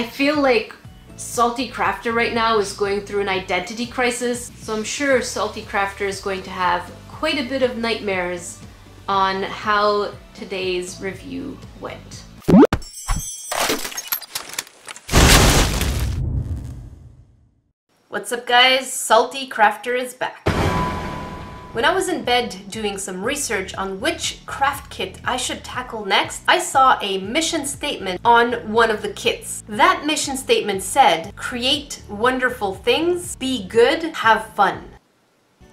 I feel like Salty Crafter right now is going through an identity crisis, so I'm sure Salty Crafter is going to have quite a bit of nightmares on how today's review went. What's up guys? Salty Crafter is back. When I was in bed doing some research on which craft kit I should tackle next, I saw a mission statement on one of the kits. That mission statement said, create wonderful things, be good, have fun.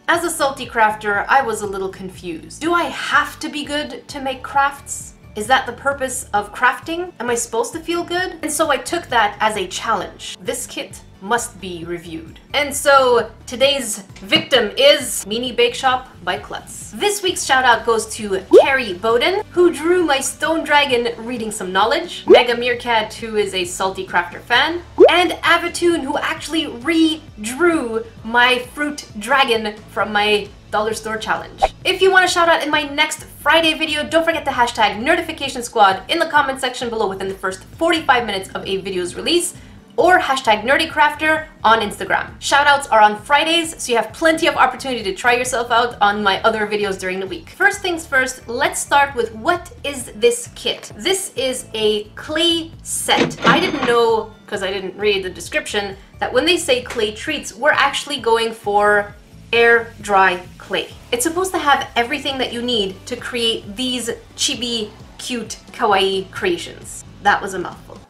As a salty crafter, I was a little confused. Do I have to be good to make crafts? Is that the purpose of crafting? Am I supposed to feel good? And so I took that as a challenge. This kit must be reviewed. And so today's victim is Mini Bake Shop by Klutz. This week's shout out goes to Carrie Bowden, who drew my stone dragon reading some knowledge, Mega Meerkat, who is a Salty Crafter fan, and Avatoon, who actually redrew my fruit dragon from my dollar store challenge. If you want a shout out in my next Friday video, don't forget to hashtag Nerdification Squad in the comment section below within the first 45 minutes of a video's release or hashtag Nerdecrafter on Instagram. Shoutouts are on Fridays, so you have plenty of opportunity to try yourself out on my other videos during the week. First things first, let's start with what is this kit? This is a clay set. I didn't know, because I didn't read the description, that when they say clay treats, we're actually going for air dry clay. It's supposed to have everything that you need to create these chibi, cute, kawaii creations. That was a mouthful.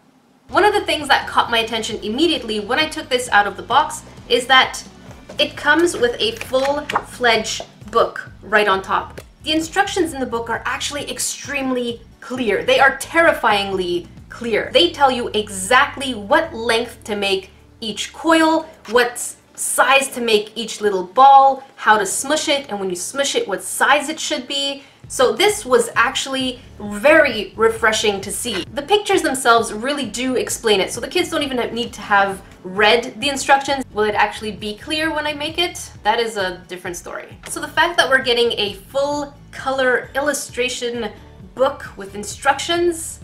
One of the things that caught my attention immediately when I took this out of the box is that it comes with a full-fledged book right on top. The instructions in the book are actually extremely clear. They are terrifyingly clear. They tell you exactly what length to make each coil, what size to make each little ball, how to smush it, and when you smush it, what size it should be. So this was actually very refreshing to see. The pictures themselves really do explain it, so the kids don't even need to have read the instructions. Will it actually be clear when I make it? That is a different story. So the fact that we're getting a full color illustration book with instructions,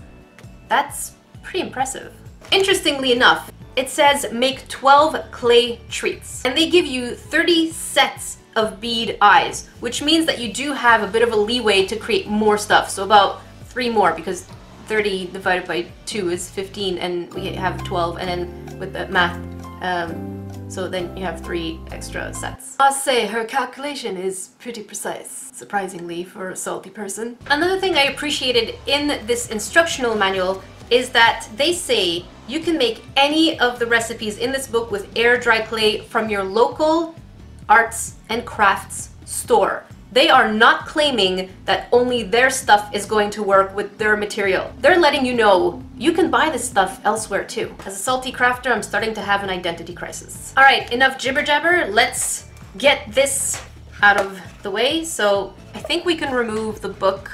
that's pretty impressive. Interestingly enough, it says make 12 clay treats and they give you 30 sets of bead eyes, which means that you do have a bit of a leeway to create more stuff. So about three more because 30 divided by 2 is 15 and we have 12 and then with the math um, so then you have three extra sets. I'll say her calculation is pretty precise, surprisingly for a salty person. Another thing I appreciated in this instructional manual is that they say you can make any of the recipes in this book with air dry clay from your local arts and crafts store. They are not claiming that only their stuff is going to work with their material. They're letting you know you can buy this stuff elsewhere too. As a salty crafter, I'm starting to have an identity crisis. All right, enough jibber jabber. Let's get this out of the way. So I think we can remove the book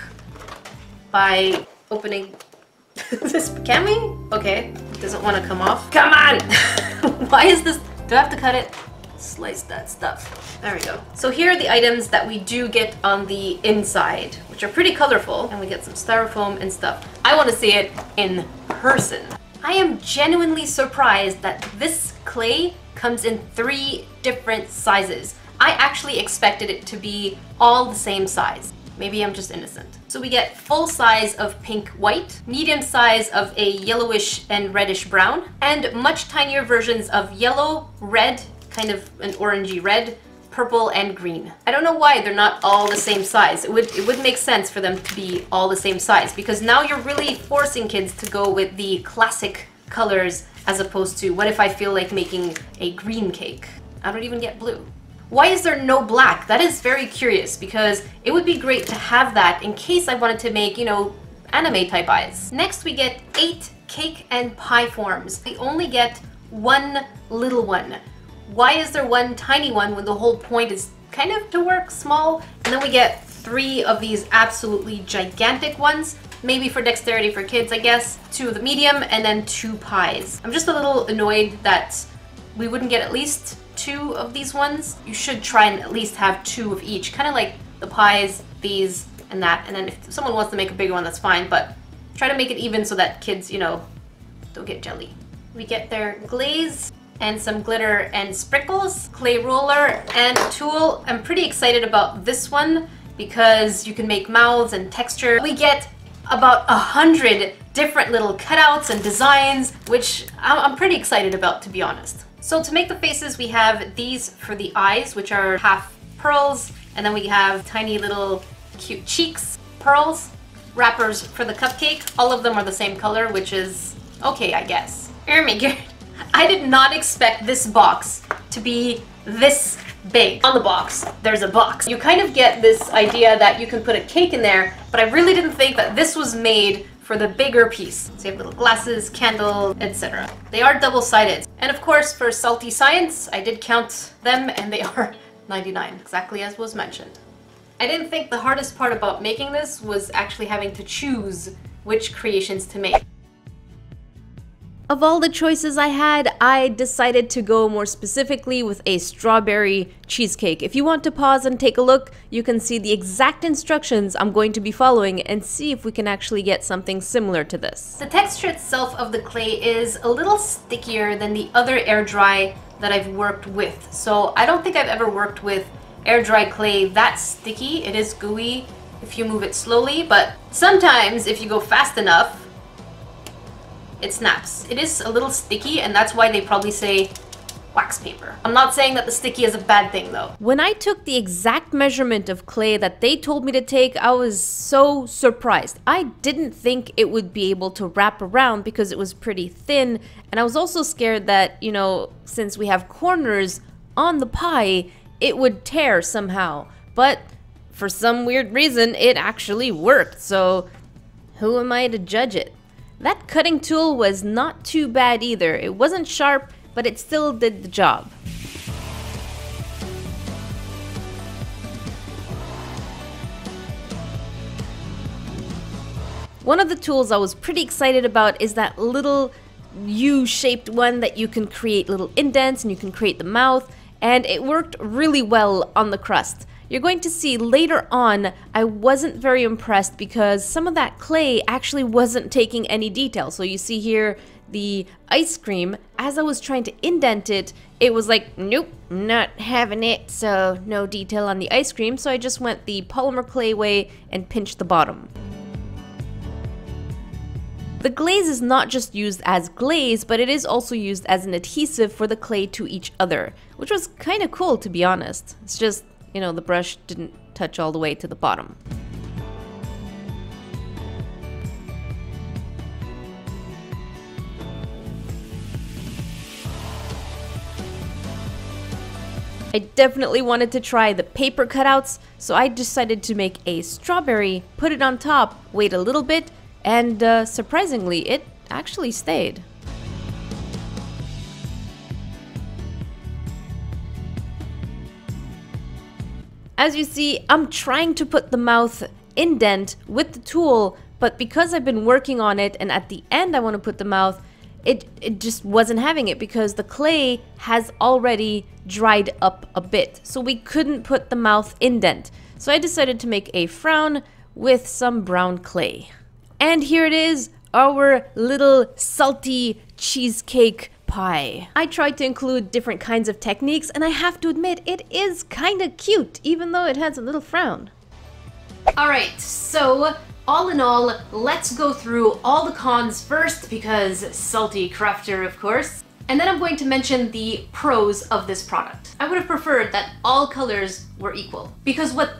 by opening this. Can we? Okay, it doesn't want to come off. Come on! Why is this? Do I have to cut it? Slice that stuff. There we go. So here are the items that we do get on the inside, which are pretty colorful, and we get some styrofoam and stuff. I want to see it in person. I am genuinely surprised that this clay comes in three different sizes. I actually expected it to be all the same size. Maybe I'm just innocent. So we get full size of pink white, medium size of a yellowish and reddish brown, and much tinier versions of yellow, red, kind of an orangey red, purple, and green. I don't know why they're not all the same size. It would, it would make sense for them to be all the same size because now you're really forcing kids to go with the classic colors as opposed to what if I feel like making a green cake? I don't even get blue. Why is there no black? That is very curious because it would be great to have that in case I wanted to make, you know, anime type eyes. Next we get eight cake and pie forms. We only get one little one why is there one tiny one when the whole point is kind of to work small? And then we get three of these absolutely gigantic ones, maybe for dexterity for kids, I guess. Two of the medium, and then two pies. I'm just a little annoyed that we wouldn't get at least two of these ones. You should try and at least have two of each, kind of like the pies, these, and that. And then if someone wants to make a bigger one, that's fine, but try to make it even so that kids, you know, don't get jelly. we get their glaze and some glitter and sprinkles, clay roller, and tool. I'm pretty excited about this one because you can make mouths and texture. We get about a hundred different little cutouts and designs, which I'm pretty excited about, to be honest. So to make the faces, we have these for the eyes, which are half pearls, and then we have tiny little cute cheeks, pearls, wrappers for the cupcake. All of them are the same color, which is okay, I guess. Oh my god. I did not expect this box to be this big. On the box, there's a box. You kind of get this idea that you can put a cake in there, but I really didn't think that this was made for the bigger piece. So you have little glasses, candle, etc. They are double-sided. And of course, for Salty Science, I did count them and they are 99, exactly as was mentioned. I didn't think the hardest part about making this was actually having to choose which creations to make. Of all the choices I had, I decided to go more specifically with a strawberry cheesecake. If you want to pause and take a look, you can see the exact instructions I'm going to be following and see if we can actually get something similar to this. The texture itself of the clay is a little stickier than the other air dry that I've worked with. So I don't think I've ever worked with air dry clay that sticky. It is gooey if you move it slowly, but sometimes if you go fast enough, it snaps. It is a little sticky and that's why they probably say wax paper. I'm not saying that the sticky is a bad thing though. When I took the exact measurement of clay that they told me to take, I was so surprised. I didn't think it would be able to wrap around because it was pretty thin and I was also scared that, you know, since we have corners on the pie, it would tear somehow. But for some weird reason, it actually worked, so who am I to judge it? That cutting tool was not too bad either. It wasn't sharp, but it still did the job. One of the tools I was pretty excited about is that little U-shaped one that you can create little indents and you can create the mouth and it worked really well on the crust. You're going to see later on, I wasn't very impressed because some of that clay actually wasn't taking any detail. So you see here the ice cream, as I was trying to indent it, it was like, nope, not having it, so no detail on the ice cream. So I just went the polymer clay way and pinched the bottom. The glaze is not just used as glaze, but it is also used as an adhesive for the clay to each other, which was kind of cool to be honest. It's just you know, the brush didn't touch all the way to the bottom. I definitely wanted to try the paper cutouts, so I decided to make a strawberry, put it on top, wait a little bit, and uh, surprisingly, it actually stayed. As you see, I'm trying to put the mouth indent with the tool, but because I've been working on it and at the end I want to put the mouth, it, it just wasn't having it because the clay has already dried up a bit. So we couldn't put the mouth indent. So I decided to make a frown with some brown clay. And here it is, our little salty cheesecake pie. I tried to include different kinds of techniques and I have to admit it is kinda cute even though it has a little frown. Alright, so all in all, let's go through all the cons first because salty crafter of course. And then I'm going to mention the pros of this product. I would have preferred that all colors were equal. Because what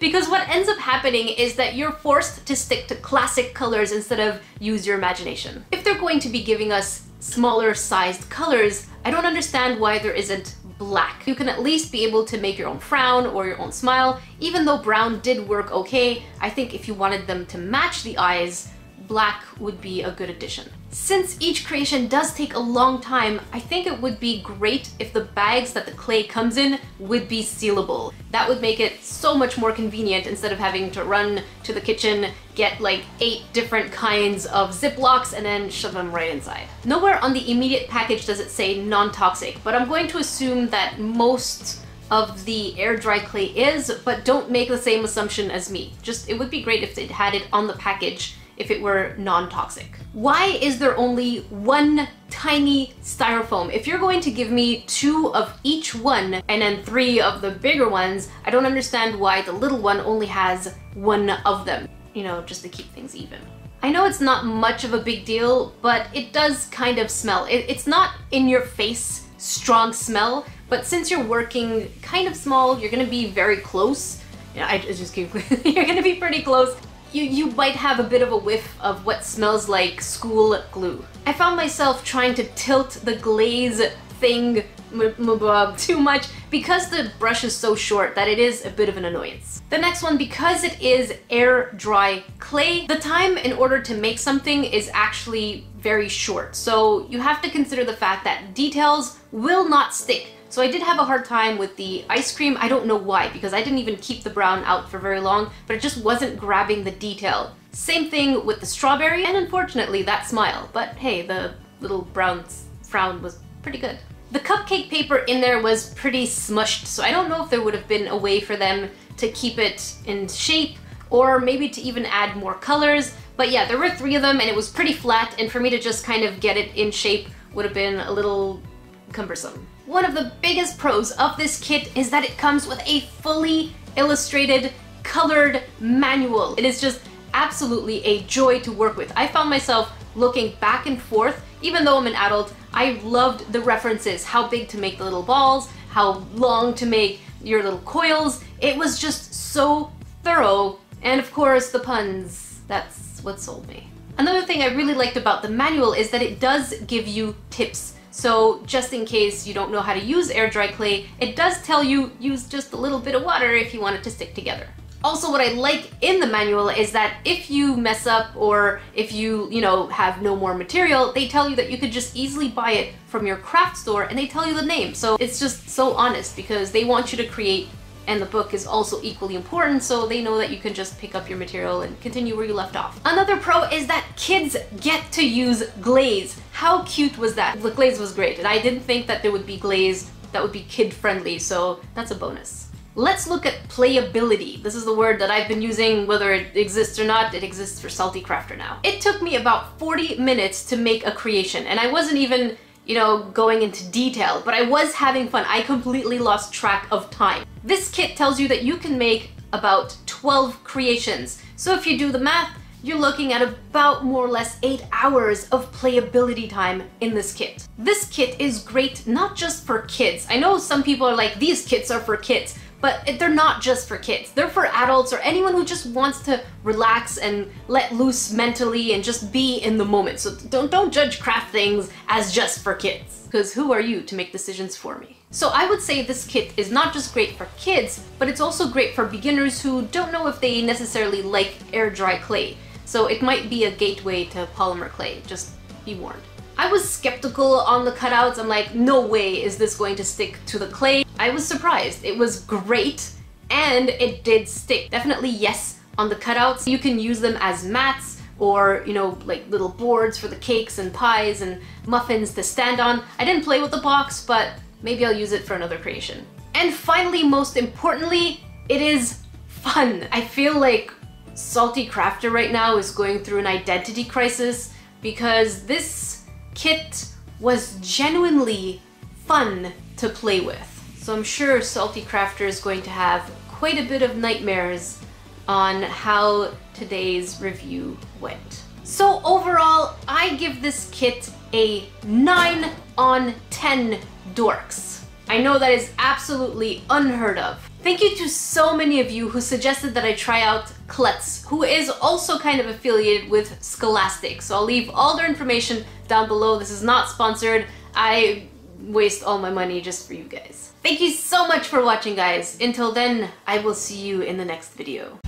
because what ends up happening is that you're forced to stick to classic colors instead of use your imagination. If they're going to be giving us smaller sized colors, I don't understand why there isn't black. You can at least be able to make your own frown or your own smile. Even though brown did work okay, I think if you wanted them to match the eyes, black would be a good addition. Since each creation does take a long time, I think it would be great if the bags that the clay comes in would be sealable. That would make it so much more convenient instead of having to run to the kitchen, get like eight different kinds of Ziplocs and then shove them right inside. Nowhere on the immediate package does it say non-toxic, but I'm going to assume that most of the air dry clay is, but don't make the same assumption as me. Just, it would be great if it had it on the package if it were non-toxic. Why is there only one tiny styrofoam? If you're going to give me two of each one and then three of the bigger ones, I don't understand why the little one only has one of them, you know, just to keep things even. I know it's not much of a big deal, but it does kind of smell. It, it's not in your face strong smell, but since you're working kind of small, you're gonna be very close. Yeah, I just keep, you're gonna be pretty close. You, you might have a bit of a whiff of what smells like school glue. I found myself trying to tilt the glaze thing too much because the brush is so short that it is a bit of an annoyance. The next one, because it is air dry clay, the time in order to make something is actually very short. So you have to consider the fact that details will not stick. So I did have a hard time with the ice cream. I don't know why, because I didn't even keep the brown out for very long, but it just wasn't grabbing the detail. Same thing with the strawberry, and unfortunately that smile. But hey, the little brown frown was pretty good. The cupcake paper in there was pretty smushed, so I don't know if there would have been a way for them to keep it in shape or maybe to even add more colors. But yeah, there were three of them and it was pretty flat and for me to just kind of get it in shape would have been a little cumbersome. One of the biggest pros of this kit is that it comes with a fully illustrated colored manual. It is just absolutely a joy to work with. I found myself looking back and forth, even though I'm an adult, I loved the references, how big to make the little balls, how long to make your little coils. It was just so thorough. And of course, the puns. That's what sold me. Another thing I really liked about the manual is that it does give you tips. So just in case you don't know how to use air dry clay, it does tell you use just a little bit of water if you want it to stick together. Also, what I like in the manual is that if you mess up or if you, you know, have no more material, they tell you that you could just easily buy it from your craft store and they tell you the name. So it's just so honest because they want you to create and the book is also equally important so they know that you can just pick up your material and continue where you left off. Another pro is that kids get to use glaze. How cute was that? The glaze was great and I didn't think that there would be glaze that would be kid friendly so that's a bonus. Let's look at playability. This is the word that I've been using, whether it exists or not, it exists for Salty Crafter now. It took me about 40 minutes to make a creation, and I wasn't even, you know, going into detail, but I was having fun. I completely lost track of time. This kit tells you that you can make about 12 creations. So if you do the math, you're looking at about more or less 8 hours of playability time in this kit. This kit is great not just for kids. I know some people are like, these kits are for kids but they're not just for kids. They're for adults or anyone who just wants to relax and let loose mentally and just be in the moment. So don't, don't judge craft things as just for kids, because who are you to make decisions for me? So I would say this kit is not just great for kids, but it's also great for beginners who don't know if they necessarily like air dry clay. So it might be a gateway to polymer clay, just be warned. I was skeptical on the cutouts. I'm like, no way is this going to stick to the clay. I was surprised. It was great and it did stick. Definitely yes on the cutouts. You can use them as mats or, you know, like little boards for the cakes and pies and muffins to stand on. I didn't play with the box, but maybe I'll use it for another creation. And finally, most importantly, it is fun. I feel like Salty Crafter right now is going through an identity crisis because this kit was genuinely fun to play with. So I'm sure Salty Crafter is going to have quite a bit of nightmares on how today's review went. So overall, I give this kit a 9 on 10 dorks. I know that is absolutely unheard of. Thank you to so many of you who suggested that I try out Klutz, who is also kind of affiliated with Scholastic. So I'll leave all their information down below. This is not sponsored. I waste all my money just for you guys. Thank you so much for watching guys. Until then, I will see you in the next video.